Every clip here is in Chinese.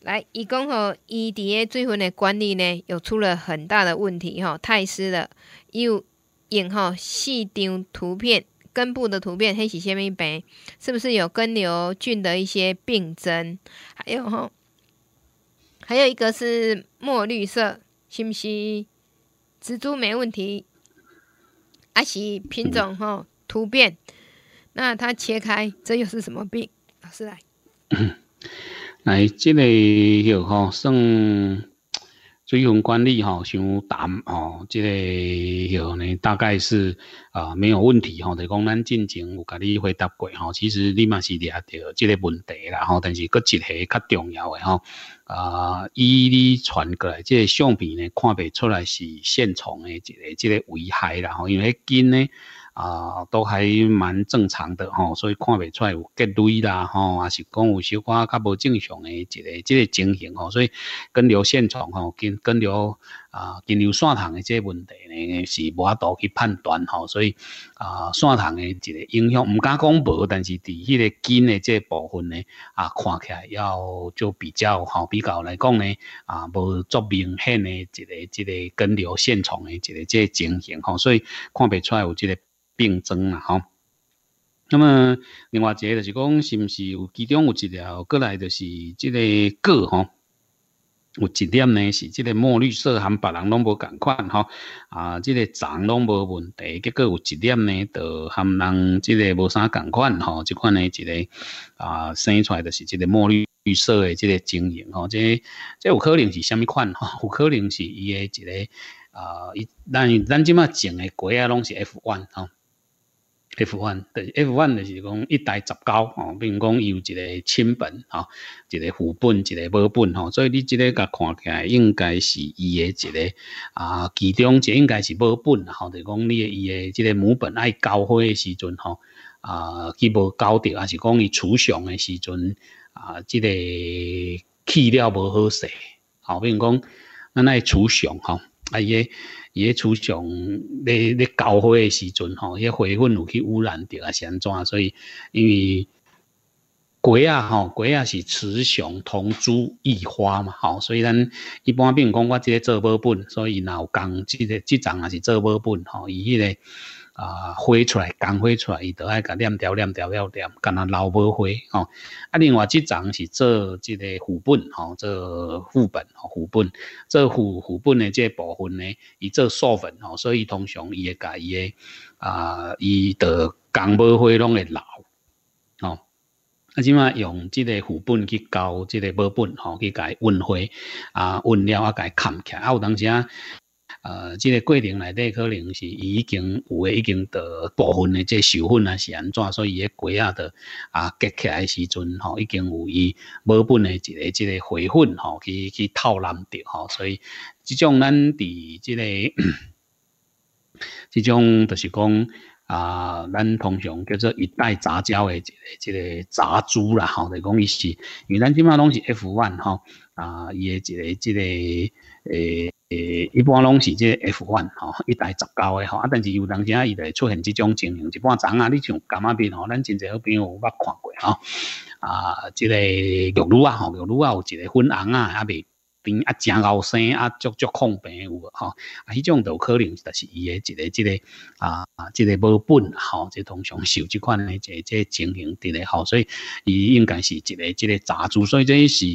来，伊讲吼伊伫个水分的管理呢，又出了很大的问题吼，太湿了，又用吼四张图片，根部的图片，黑是虾米病？是不是有根瘤菌的一些病症？还有吼，还有一个是墨绿色，是不是植株没问题？还是品种吼突变？那它切开，这又是什么病？老师来。来，这个药吼算水分管理吼，伤淡吼，这个药呢大概是啊没有问题吼。就讲咱进前有甲你回答过吼，其实你嘛是掠到这个问题啦吼，但是搁一个较重要的吼啊，以你传过来这个相片呢，看不出来是现虫的一个这个危害啦吼，因为根呢。啊，都还蛮正常的吼，所以看袂出来有结累啦吼，也是讲有小可较无正常的一个即个情形吼，所以根瘤线虫吼，跟根瘤啊根瘤线虫的这个问题呢是无法度去判断吼，所以啊线虫的一个影响，毋敢讲无，但是伫迄个根的这部分呢啊看起来要就比较吼比较来讲呢啊无足明显的一个即个根瘤线虫的一个这个情形吼，所以看袂出来有即个。病症啦，吼。那么另外一个就是讲，是毋是有其中有一条过来就是即个个吼，有一点呢是即个墨绿色含别人拢无共款吼，啊，即个长拢无问题，结果有一点呢，就含人即个无啥共款吼，即款呢一个啊生出来就是即个墨绿绿色的即个晶莹吼，即即有可能是虾米款吼，有可能是伊的一个啊，伊咱咱即马种的果啊拢是 F one 吼。F one，就是 F one，就是讲一代十九吼，比如讲有一个亲本吼，一个副本，一个母本吼，所以你即个甲看起来应该是伊的一个啊，其中就应该是母本吼，就讲你伊的即个母本爱交花的时阵吼，啊，伊无交着，还是讲伊储上的时阵啊，即个去了无好势，吼，比如讲咱爱储上吼，啊伊个。伊咧初上咧咧交花诶时阵吼，迄花粉有去污染着啊，是安怎？所以因为鬼啊吼，鬼啊是雌雄同株异花嘛，吼，所以咱一般比如讲我即个做母本，所以若有共即个即种也是做母本吼，伊迄个。啊，花出来，刚花出来，伊都爱甲念条念条了念，干那老无花吼。啊，另外即张是做即个副本吼，做副本吼，副本做副副本的这部分呢，伊做素粉吼，所以通常伊会甲伊的啊，伊的刚无花拢会老吼。啊，即码用即个副本去交即个母本吼，去甲伊运花啊，运了啊，甲伊砍起来，啊，有当时啊。呃，这个过程内底可能是已经有诶，已经的部分诶这授粉啊是安怎，所以伊个果啊的啊结起来时阵吼，已经有伊无本诶一个即个回粉吼，去去套揽着吼，所以即种咱伫即个，即种就是讲啊，咱通常叫做一代杂交的一个即个杂株啦吼，就讲伊是，因为咱即马拢是 F one 吼，啊，伊诶一个即个诶。诶，一般拢是即 F one 吼，一代十九诶吼，啊，但是有当时啊，伊会出现即种情形，一般长啊，你像柑仔面吼，咱真侪好朋友有捌看过吼，啊，即个玉女啊吼，玉女啊有一个粉红啊，啊未变啊正后生啊，足足抗病有吼，啊，迄种都可能就是伊诶一个即个啊，即个无本吼，即通常受即款诶即即情形伫咧吼，所以伊应该是一个即个杂株，所以这是。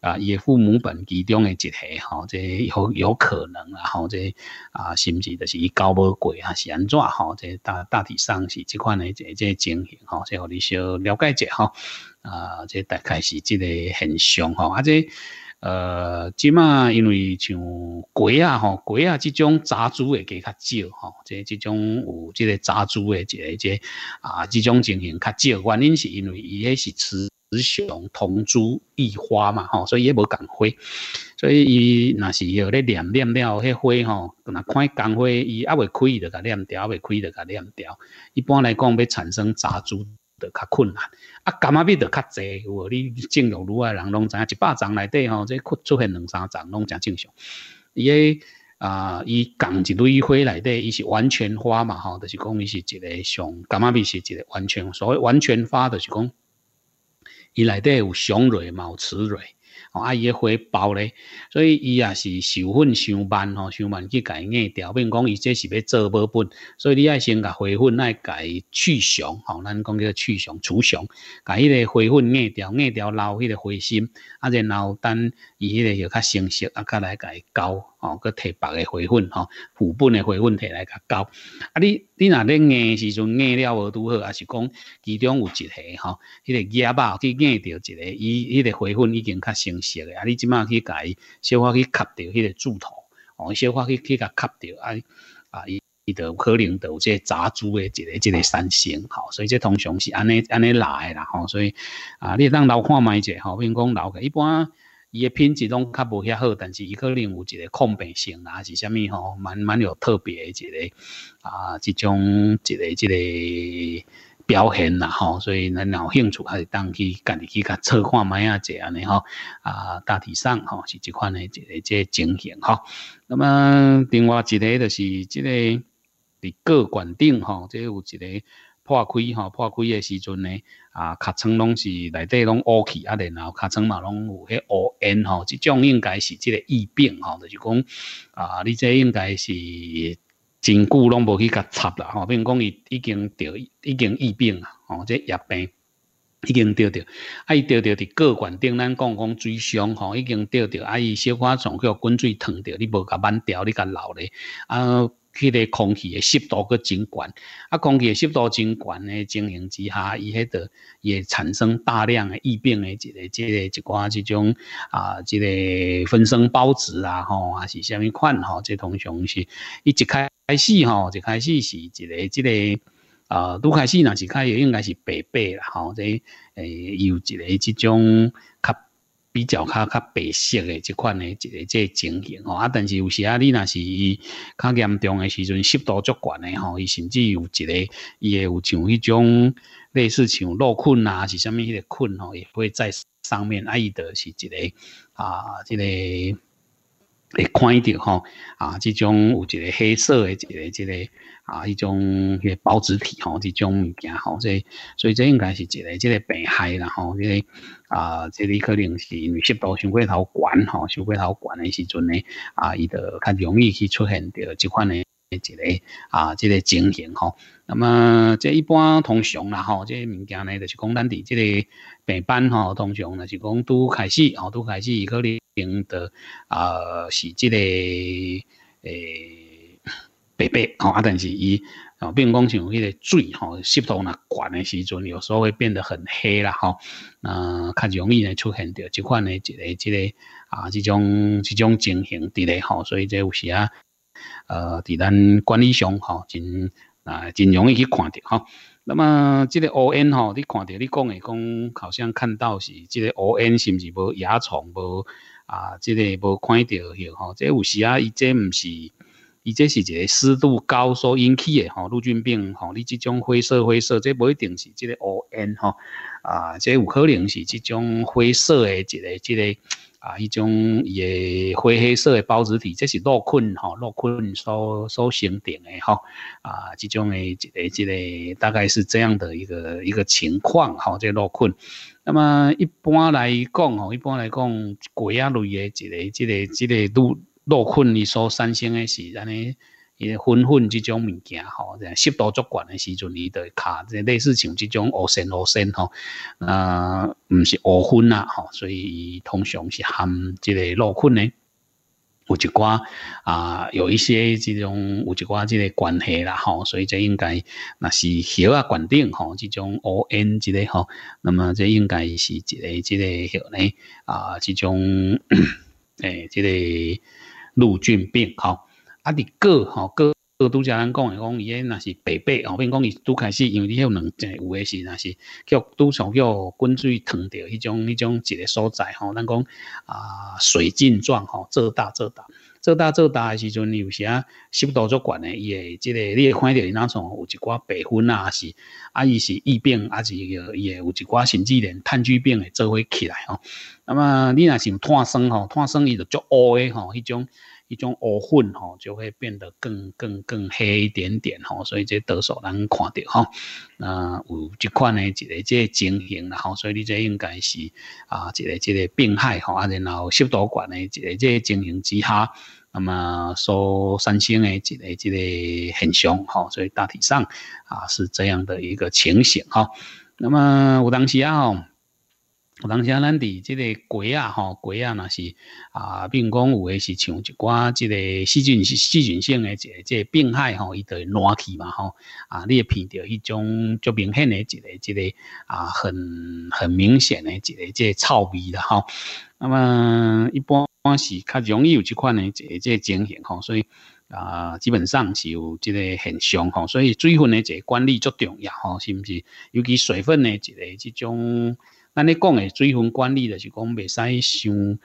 啊，伊诶父母本其中的一系吼，这有有可能啊，吼这啊，甚至就是伊交无过啊，是安怎吼？这大大体上是即款的这这情形吼，这互你小了解者吼，啊，这大概是即个现象吼，啊这呃，即嘛因为像鬼啊吼，鬼啊即种杂猪会加较少吼，这即种有即个杂株的这这啊，即种情形较少，原因是因为伊迄是吃。雌雄同株异花嘛，吼，所以也无共花，所以伊若是要咧念念了，迄花吼，若看共花，伊还未开伊就甲念掉，未开就甲念掉。一般来讲，要产生杂株就较困难，啊，柑仔蜜就较济，有无？你种玉露啊，人拢知影，一百丛内底吼，这出现两三丛拢正正常。伊个啊，伊共一蕊花内底，伊是完全花嘛，吼，就是讲伊是一个像柑仔蜜是一个完全，所谓完全花就是讲。伊内底有雄蕊、毛雌蕊，吼，啊伊个花苞咧，所以伊也是授粉伤慢吼，伤慢去甲伊硬掉，变讲伊这是要做无本，所以你爱先甲花粉爱甲伊去雄吼，咱讲叫去雄除雄，甲迄个花粉硬掉，硬掉留迄个花心，啊然后等伊迄个又较成熟，啊较来甲伊交。哦，佮摕白的花粉吼，腐本的花粉摕来甲交。啊，你你若咧硬时阵硬了无拄好，还是讲其中有一个吼，迄个叶吧去硬着一个，伊迄个花粉已经较成熟诶。啊，你即马去甲伊小可去吸着迄个柱头，哦，小可去去甲吸着，啊啊，伊伊就可能就有这杂株诶一个一个产生，吼，所以这通常是安尼安尼来诶啦，吼，所以啊，你当留看觅者吼，比如讲留个一般。伊诶品质拢较无遐好，但是伊可能有一个抗病性啦，是虾米吼，蛮蛮有特别诶一个啊，即种一个即个表现啦吼，所以咱有兴趣还是当去家己去甲测看买啊者安尼吼啊，大体上吼是即款诶一个即情形吼。那么另外一个就是即个伫个管顶吼，即有一个。破开吼，破开诶时阵呢，啊，壳层拢是内底拢乌起，啊，然后壳层嘛拢有迄乌烟吼，即种应该是即个疫病吼，就是讲啊，你这应该是真久拢无去甲插啦吼，比如讲伊已经着已经疫病啊，吼，这疫病已经得着，啊，伊得着伫个管顶，咱讲讲水伤吼，已经得着，啊，伊小可从叫滚水烫着，你无甲挽掉，你甲留咧，啊。迄个空气的湿度佫真悬，啊，空气的湿度真悬的情形之下，伊迄个也产生大量的异病的一个、即个一寡即种啊，即个分生孢子啊，吼，还是虾米款吼，即通常是伊一开开始吼，一开始是一个即个啊，拄开始若是开应该是白白啦，吼，这诶有一个即种较。比较较较白色的即款的一个即情形吼，啊，但是有时啊，你若是伊较严重的时阵，湿度足悬的吼，伊甚至有一个伊会有像迄种类似像落困啊，是虾米迄个困吼，也会在上面，啊，伊就是一个啊，即个会看到吼，啊，即种有一个黑色的一个一个。啊，迄种迄个孢子体吼，即种物件吼，所以所以这应该是一个即个病害啦吼，即个啊，即个可能是因为湿度伤过头悬吼，伤过头悬的时阵呢，啊，伊就较容易去出现着即款的一个啊，这个情形吼。那么这一般通常啦吼，这物件呢，就是讲咱伫这个病班吼，通常就是讲拄开始吼，拄开始可能的啊，是即个诶。白白吼，啊，但是伊哦，比如讲像迄个水吼，湿度若悬的时阵，有时候会变得很黑啦吼，呃，较容易呢出现着即款的一个即个啊，即种即种情形伫咧吼，所以这有时啊，呃，伫咱管理上吼，真啊真容易去看着吼。那么即个 O N 吼，你看着你讲诶讲，好像看到是即个 O N 是毋是无蚜虫无啊？即个无看到迄吼，这有时啊，伊这毋是。伊这是一个湿度高所引起诶吼，陆菌病吼，你即种灰色灰色，这无一定是即个 O N 吼，啊，这有可能是这种灰色的一个这个啊，一种也灰黑色的孢子体，这是落菌吼，落菌所所形成的吼，啊，这种的一个这个大概是这样的一个一个情况吼，这落菌。那么一般来讲吼，一般来讲，鬼啊类的一个这个这个路。落菌伊所产生的是安尼，伊粉粉即种物件吼，湿度足悬诶时阵，伊就会卡，即类似像即种乌线乌线吼，啊，毋是乌粉啊吼，所以伊通常是含即个落菌诶，有一寡啊，有一些即种有一寡即个关系啦吼，所以这应该若是叶啊管顶吼，即种 O N 即个吼，那么这应该是一个即个叶呢啊，即种 诶，即个。陆菌病吼，啊，伫个吼个个拄则咱讲诶，讲伊诶若是白白吼，比如讲伊拄开始，因为你迄两只有诶是若是叫拄上叫滚水烫着迄种迄种一个所在吼，咱讲啊水浸状吼，做大做大做大做大诶时阵，有时啊湿度足悬诶，伊诶即个你会看到伊哪种有一寡白粉啊，是啊伊是疫病，啊是伊诶有一寡甚至连炭疽病会做伙起来吼。那么你若是有炭酸吼，炭酸伊就足乌诶吼，迄种。一种乌粉吼，就会变得更更更黑一点点吼，所以这多数人看到吼，那有这款的一个这情形啦吼，所以你这应该是啊一个一个病害吼，啊然后吸毒管的一个这情形之下，那么所产生的一个这个现象吼，所以大体上啊是这样的一个情形哈，那么有当时啊。有当时，咱伫即个鸡啊，吼鸡啊，若是啊，比如讲有诶是像一寡即个细菌性细菌性诶，即即病害吼，伊就会烂去嘛，吼啊，你会闻到迄种足明显诶一个即个啊，很很明显诶一个即臭味啦，吼。那么一般是较容易有即款诶即即情形吼，所以啊，基本上是有即个现象吼，所以水分诶即管理足重要吼，是毋是？尤其水分诶一个即种。咱咧讲诶，水分管理就是讲袂使伤，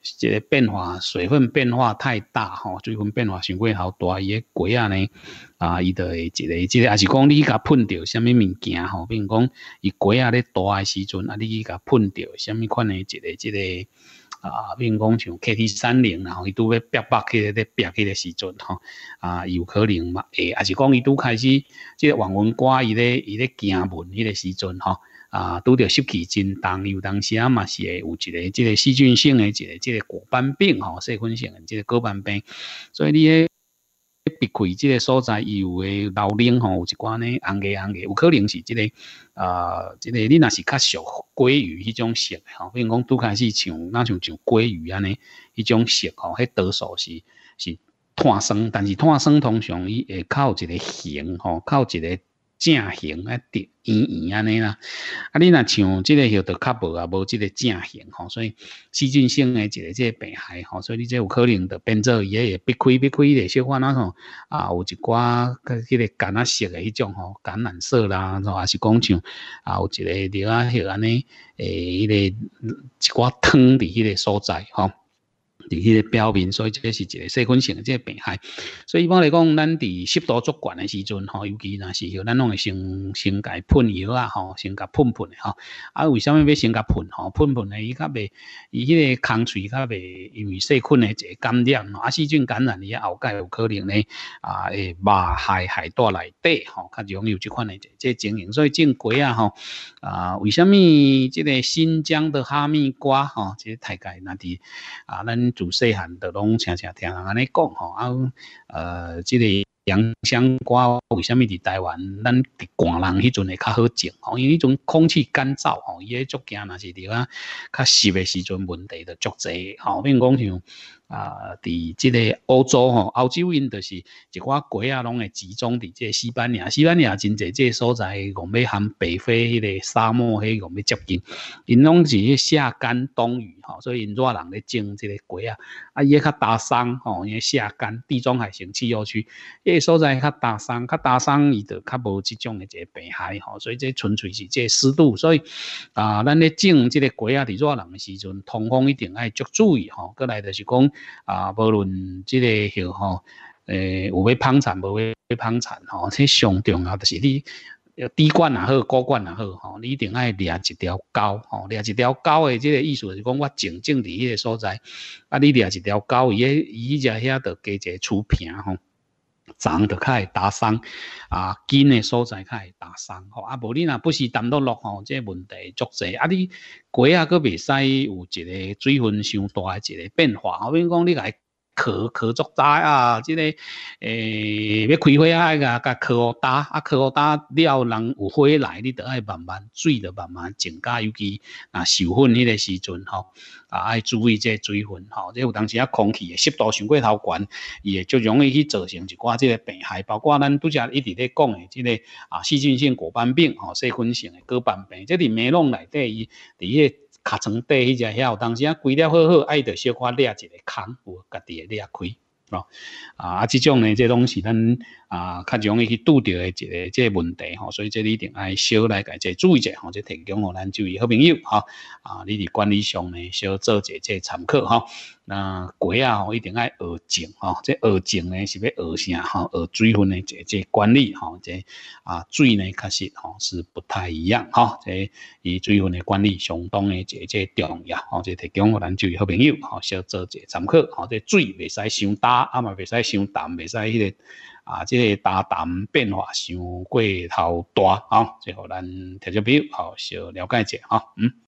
即个变化水分变化太大吼，水分变化伤过头大，伊诶鸡啊呢啊，伊就会一个即个，也是讲你甲喷着虾米物件吼，比如讲伊鸡啊咧大诶时阵啊，你去甲喷着虾米款诶一个即个啊，比如讲像 KT 三零，然后伊拄要憋爆起咧憋起诶时阵吼，啊，有可能嘛会，也是讲伊拄开始即个网文瓜伊咧伊咧行门迄个时阵吼。啊，拄着湿气真重，有当时啊嘛是会有一个即个细菌性诶，一个即个果斑病吼，细菌性诶即个果斑病，所以你诶鼻开即个所在有诶老冷吼，有一寡呢红个红个，有可能是即个啊，即个你若是较熟鲑鱼迄种色吼，比如讲拄开始像那像像鲑鱼安尼迄种色吼，迄多数是是炭酸，但是炭酸通常伊会靠一个形吼，靠一个。正形啊，直圆圆安尼啦。啊，你若像即个就较无啊，无即个正形吼，所以细菌性诶一个即个病害吼，所以你这有可能就变做伊个闭开闭开咧小可那种啊，有一寡个迄个橄榄色诶迄种吼，橄榄色啦，还是讲像啊有一个了啊，迄安尼诶，迄个一寡汤伫迄个所在吼。伫迄个表面，所以这是一个细菌性即个病害。所以一般来讲，咱伫湿度足悬诶时阵，吼，尤其若是许咱拢会先先甲喷药啊，吼，先甲喷喷诶，吼。啊，为虾米要先甲喷？吼，喷喷诶，伊较袂，伊迄个空喙较袂，因为细菌诶一个感染，啊，细菌感染伊后盖有可能咧，啊，会肉害害带内底，吼，较容易有即款诶即情形。所以正规啊，吼，啊，为虾米即个新疆的哈密瓜，吼，即个大概那伫啊，咱。自细汉都拢常常听人安尼讲吼，啊，呃，即个洋香瓜为虾米伫台湾咱伫寒人迄阵会较好种吼？因为迄种空气干燥吼，伊迄足惊若是伫啊较湿诶时阵问题就足济吼，比如讲像。啊，伫即个欧洲吼，欧洲因就是一寡国啊，拢会集中伫即个西班牙。西班牙真济即个所在，讲要含北非迄个沙漠，迄讲要接近，因拢是迄夏干冬雨吼，所以因热人咧种即个果啊。啊，伊较大山吼，因为夏干地中海型气候区，迄个所在较大山，较大山伊就较无即种诶一个病害吼，所以这纯粹是即湿度。所以啊，咱咧种即个果啊，伫热人诶时阵，通风一定爱足注意吼。过来就是讲。啊，无论即个许吼，诶，有要捧产，无要捧产吼，这上重要就是你要低管也好，高管也好，吼，你一定爱掠一条沟，吼，掠一条沟诶，即个意思是讲我静静伫迄个所在，啊，你掠一条沟，伊迄伊只遐著加一个厝坪吼，长着较会打伤，啊，紧诶所在较会打伤，吼，啊，无你若不是淡到落吼，即个问题足济，啊，你。鸡啊，佫袂使有一个水分伤大诶一个变化。好比讲，你来壳壳足大啊，即个诶要开花啊，甲甲壳互打啊，壳互打了，人有花来，你着爱慢慢水着慢慢增加，尤其啊授粉迄个时阵吼，啊爱注意这水分吼，这有当时啊空气诶湿度上过头悬，伊会就容易去造成一寡即个病害，包括咱拄则一直咧讲诶，即个啊细菌性果斑病吼，细菌性诶果斑病，即伫美容内底伊伫迄。壳层底迄只遐有，当时啊规了好好，爱着小可裂一个空，有家己会裂开，哦，啊，啊，即种呢，即拢是咱啊较容易去拄着诶一个即个问题吼，所以即你一定爱小来个这注意者吼，这提供互咱注意好朋友吼，啊，你伫管理上呢小做者这参考吼。那鬼啊吼，一定爱学静吼，即学静呢是要学啥吼？学水分的这这管理吼，即啊水呢确实吼是不太一样吼，即伊水分诶管理相当的这这重要吼，即提供互咱注意好朋友吼，小做者参考吼，这水袂使伤大，啊嘛袂使伤淡，袂使迄个啊，即个大胆变化伤过头大吼，最后咱听众朋友吼小了解一下吼，嗯。